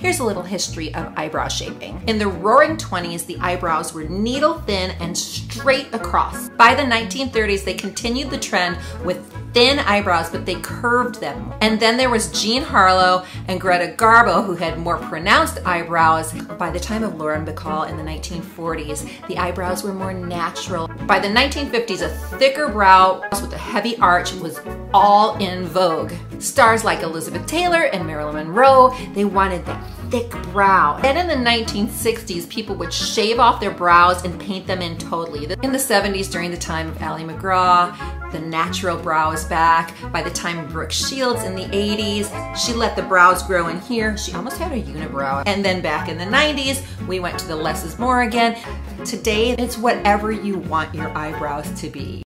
Here's a little history of eyebrow shaping. In the roaring 20s, the eyebrows were needle thin and straight across. By the 1930s, they continued the trend with thin eyebrows, but they curved them. And then there was Jean Harlow and Greta Garbo, who had more pronounced eyebrows. By the time of Lauren Bacall in the 1940s, the eyebrows were more natural. By the 1950s, a thicker brow with a heavy arch was all in vogue. Stars like Elizabeth Taylor and Marilyn Monroe, they wanted that thick brow. Then in the 1960s, people would shave off their brows and paint them in totally. In the 70s, during the time of Ali MacGraw, the natural brow is back. By the time Brooke Shields in the 80s, she let the brows grow in here. She almost had a unibrow. And then back in the 90s, we went to the less is more again. Today, it's whatever you want your eyebrows to be.